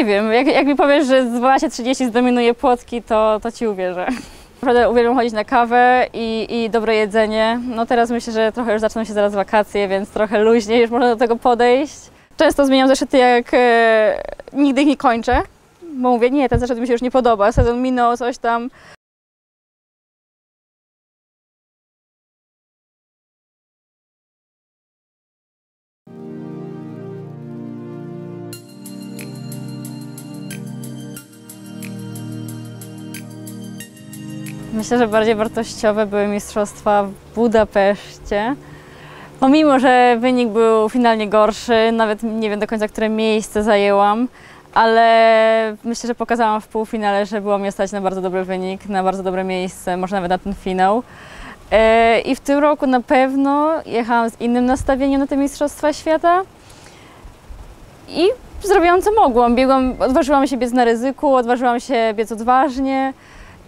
nie wiem, jak, jak mi powiesz, że z 12.30 zdominuje Płotki, to, to ci uwierzę. Naprawdę uwielbiam chodzić na kawę i, i dobre jedzenie. No teraz myślę, że trochę już zaczną się zaraz wakacje, więc trochę luźniej już można do tego podejść. Często zmieniam zeszyty, jak e, nigdy ich nie kończę, bo mówię, nie, ten zeszyt mi się już nie podoba, sezon minął, coś tam. Myślę, że bardziej wartościowe były mistrzostwa w Budapeszcie. Pomimo, że wynik był finalnie gorszy, nawet nie wiem do końca, które miejsce zajęłam, ale myślę, że pokazałam w półfinale, że było mnie stać na bardzo dobry wynik, na bardzo dobre miejsce, może nawet na ten finał. E, I w tym roku na pewno jechałam z innym nastawieniem na te Mistrzostwa Świata i zrobiłam co mogłam. Biegłam, odważyłam się biec na ryzyku, odważyłam się biec odważnie.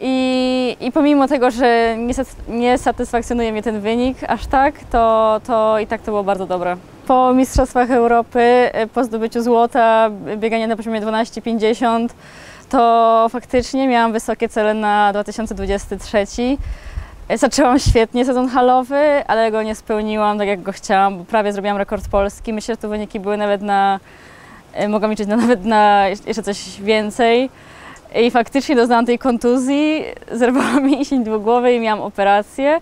I, I pomimo tego, że nie, nie satysfakcjonuje mnie ten wynik aż tak, to, to i tak to było bardzo dobre. Po Mistrzostwach Europy, po zdobyciu złota, bieganie na poziomie 12,50, to faktycznie miałam wysokie cele na 2023. Zaczęłam świetnie sezon halowy, ale go nie spełniłam tak jak go chciałam, bo prawie zrobiłam rekord polski. Myślę, że te wyniki były nawet na, mogłam liczyć na, nawet na jeszcze coś więcej. I faktycznie doznałam tej kontuzji, zerwałam mięsień dwugłowy i miałam operację.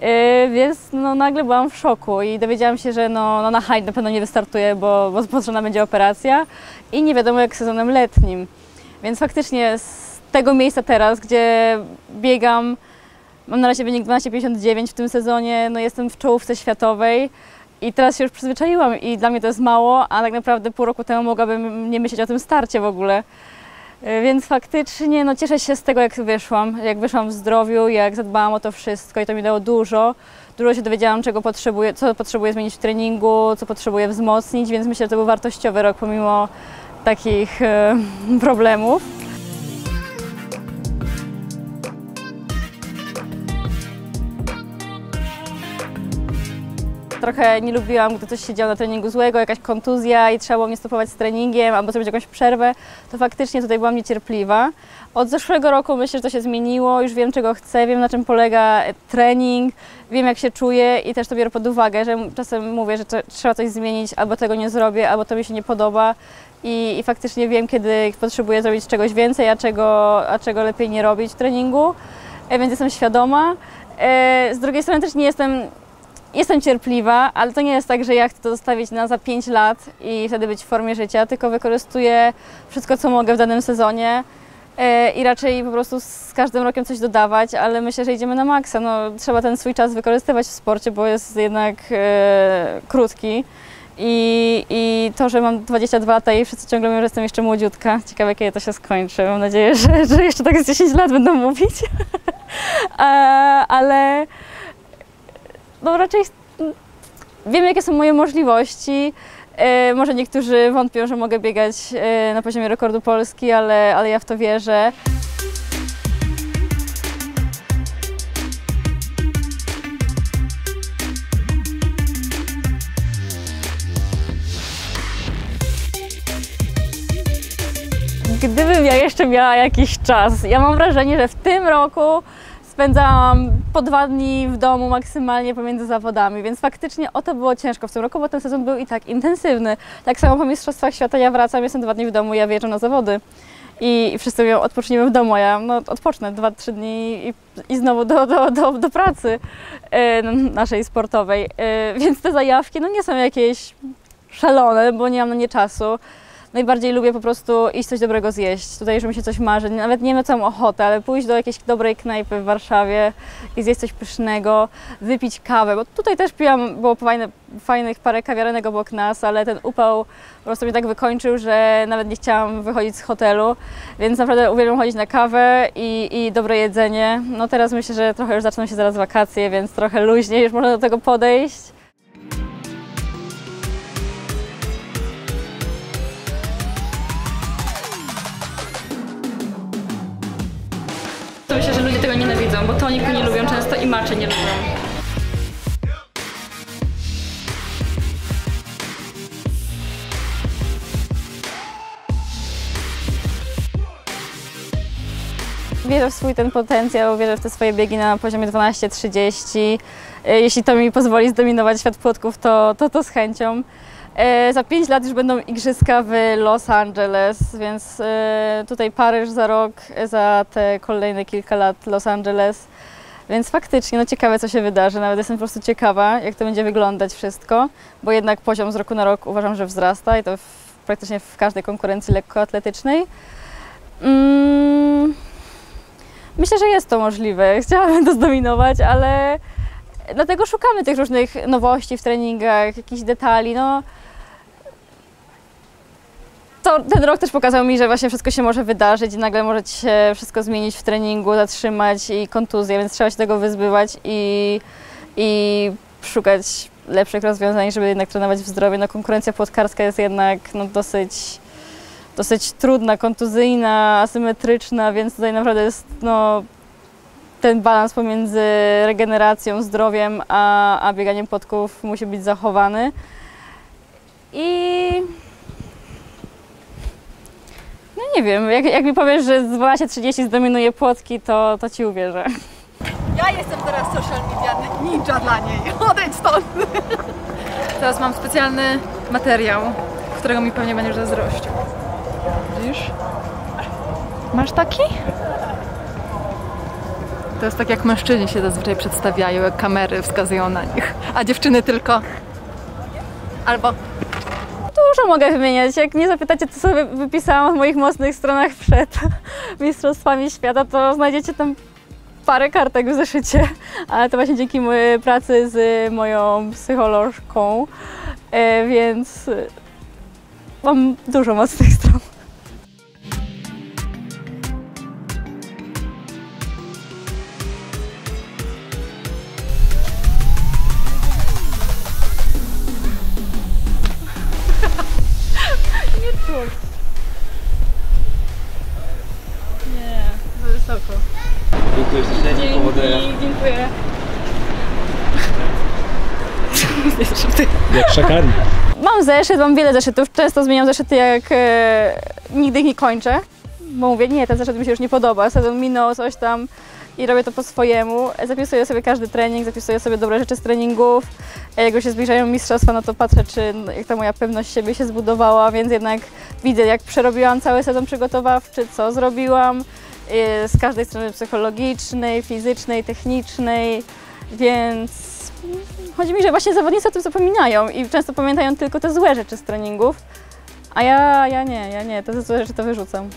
Yy, więc no, nagle byłam w szoku i dowiedziałam się, że no, no na hajt na pewno nie wystartuję, bo, bo potrzebna będzie operacja i nie wiadomo jak sezonem letnim. Więc faktycznie z tego miejsca teraz, gdzie biegam, mam na razie wynik 12,59 w tym sezonie, no jestem w czołówce światowej i teraz się już przyzwyczaiłam i dla mnie to jest mało, a tak naprawdę pół roku temu mogłabym nie myśleć o tym starcie w ogóle. E, więc faktycznie no, cieszę się z tego, jak wyszłam, jak wyszłam w zdrowiu, jak zadbałam o to wszystko i to mi dało dużo. Dużo się dowiedziałam, czego potrzebuję, co potrzebuję zmienić w treningu, co potrzebuję wzmocnić, więc myślę, że to był wartościowy rok pomimo takich e, problemów. Trochę nie lubiłam, gdy coś się działo na treningu złego, jakaś kontuzja i trzeba było mnie stopować z treningiem albo zrobić jakąś przerwę, to faktycznie tutaj byłam niecierpliwa. Od zeszłego roku myślę, że to się zmieniło, już wiem czego chcę, wiem na czym polega trening, wiem jak się czuję i też to biorę pod uwagę, że czasem mówię, że trzeba coś zmienić, albo tego nie zrobię, albo to mi się nie podoba i, i faktycznie wiem, kiedy potrzebuję zrobić czegoś więcej, a czego, a czego lepiej nie robić w treningu, e, więc jestem świadoma. E, z drugiej strony też nie jestem Jestem cierpliwa, ale to nie jest tak, że ja chcę to zostawić na za 5 lat i wtedy być w formie życia, tylko wykorzystuję wszystko, co mogę w danym sezonie e, i raczej po prostu z każdym rokiem coś dodawać, ale myślę, że idziemy na maksa. No, trzeba ten swój czas wykorzystywać w sporcie, bo jest jednak e, krótki. I, I to, że mam 22 lata i wszyscy ciągle mówią, że jestem jeszcze młodziutka. Ciekawe, kiedy to się skończy. Mam nadzieję, że, że jeszcze tak z 10 lat będą mówić. e, ale no raczej wiem, jakie są moje możliwości. E, może niektórzy wątpią, że mogę biegać e, na poziomie rekordu Polski, ale, ale ja w to wierzę. Gdybym ja jeszcze miała jakiś czas, ja mam wrażenie, że w tym roku spędzałam po dwa dni w domu maksymalnie pomiędzy zawodami, więc faktycznie o to było ciężko w tym roku, bo ten sezon był i tak intensywny. Tak samo po Mistrzostwach Świata ja wracam, jestem dwa dni w domu, ja wyjeżdżam na zawody i wszyscy mówią, odpoczniemy w domu, a ja no, odpocznę dwa, trzy dni i, i znowu do, do, do, do pracy e, naszej sportowej. E, więc te zajawki no, nie są jakieś szalone, bo nie mam na nie czasu najbardziej lubię po prostu iść coś dobrego zjeść. Tutaj już mi się coś marzy. Nawet nie co mam ochotę, ale pójść do jakiejś dobrej knajpy w Warszawie i zjeść coś pysznego, wypić kawę, bo tutaj też piłam, było fajne, fajnych parę kawiarenek obok nas, ale ten upał po prostu mnie tak wykończył, że nawet nie chciałam wychodzić z hotelu, więc naprawdę uwielbiam chodzić na kawę i, i dobre jedzenie. No teraz myślę, że trochę już zaczną się zaraz wakacje, więc trochę luźniej już można do tego podejść. to myślę, że ludzie tego nienawidzą, bo toniku nie lubią często i maczy nie lubią. Wierzę w swój ten potencjał, wierzę w te swoje biegi na poziomie 12-30. Jeśli to mi pozwoli zdominować świat płotków, to, to, to z chęcią. E, Za 5 lat już będą igrzyska w Los Angeles, więc e, tutaj Paryż za rok, za te kolejne kilka lat Los Angeles. Więc faktycznie, no ciekawe co się wydarzy, nawet jestem po prostu ciekawa, jak to będzie wyglądać wszystko, bo jednak poziom z roku na rok uważam, że wzrasta i to w, praktycznie w każdej konkurencji lekkoatletycznej. Mm, myślę, że jest to możliwe, chciałabym to zdominować, ale dlatego szukamy tych różnych nowości w treningach, jakichś detali, no. To, ten rok też pokazał mi, że właśnie wszystko się może wydarzyć i nagle może ci się wszystko zmienić w treningu, zatrzymać i kontuzje, więc trzeba się tego wyzbywać i, i szukać lepszych rozwiązań, żeby jednak trenować w zdrowiu. No, konkurencja płotkarska jest jednak no, dosyć, dosyć trudna, kontuzyjna, asymetryczna, więc tutaj naprawdę jest no, ten balans pomiędzy regeneracją, zdrowiem, a, a bieganiem płotków musi być zachowany. I no nie wiem, jak, jak mi powiesz, że z 12.30 zdominuje płotki, to, to ci uwierzę. Ja jestem teraz social media ninja dla niej. Odejdź stąd. Teraz mam specjalny materiał, którego mi pewnie będziesz zazdrościł. Widzisz? Masz taki? To jest tak jak mężczyźni się zazwyczaj przedstawiają, jak kamery wskazują na nich, a dziewczyny tylko. Albo Mogę wymieniać. Jak mnie zapytacie, co sobie wypisałam w moich mocnych stronach przed Mistrzostwami Świata, to znajdziecie tam parę kartek w zeszycie, ale to właśnie dzięki mojej pracy z moją psycholożką, e, więc mam dużo mocnych stron. Dziękuję powodzenia. dziękuję. Jak szakali. Mam zeszyt, mam wiele zeszytów. Często zmieniam zeszyty, jak e, nigdy ich nie kończę. Bo mówię, nie, ten zeszyt mi się już nie podoba, sezon minął, coś tam i robię to po swojemu. Zapisuję sobie każdy trening, zapisuję sobie dobre rzeczy z treningów. Jak już się zbliżają mistrzostwa, no to patrzę, czy no, jak ta moja pewność siebie się zbudowała, więc jednak widzę, jak przerobiłam cały sezon przygotowawczy, co zrobiłam z każdej strony psychologicznej, fizycznej, technicznej, więc Chodzi mi, że właśnie zawodnicy o tym zapominają i często pamiętają tylko te złe rzeczy z treningów, a ja, ja nie, ja nie, te złe rzeczy to wyrzucam.